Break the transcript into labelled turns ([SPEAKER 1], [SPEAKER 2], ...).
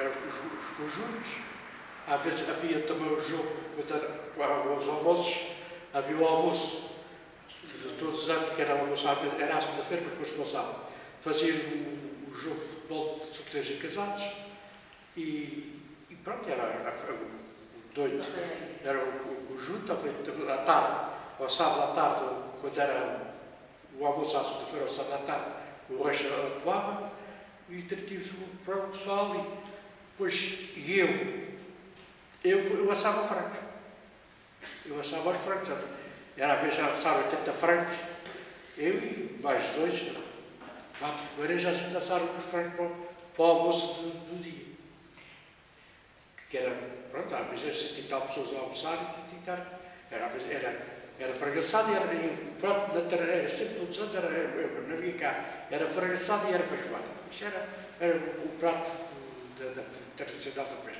[SPEAKER 1] eram os, os conjuntos, às vezes havia também o jogo, quando os almoços, havia o almoço de todos os anos, que era o almoço, era à segunda-feira, mas depois passava. Fazia o, o, jogo de futebol de solteiros e casados e, e pronto, era, era, era o doido, era o, conjunto, à tarde, ao sábado à tarde, quando era o almoço à segunda-feira, ao sábado à tarde, o resto atuava. E para o pessoal e depois e eu, eu, eu assava francos. Eu assava os francos. Era às vezes assava 80 francos. Eu e mais dois, quatro fogueiras, já se assaram os francos para, para o almoço do, do, dia. Que era, pronto, às vezes era 70 tal pessoas a almoçar e tentar. Era, era, era fragaçado e era, pronto, era sempre todos os anos, era, não havia cá, era fragaçado e era feijoada. Isso era, era o prato the, the, temperature doesn't vary.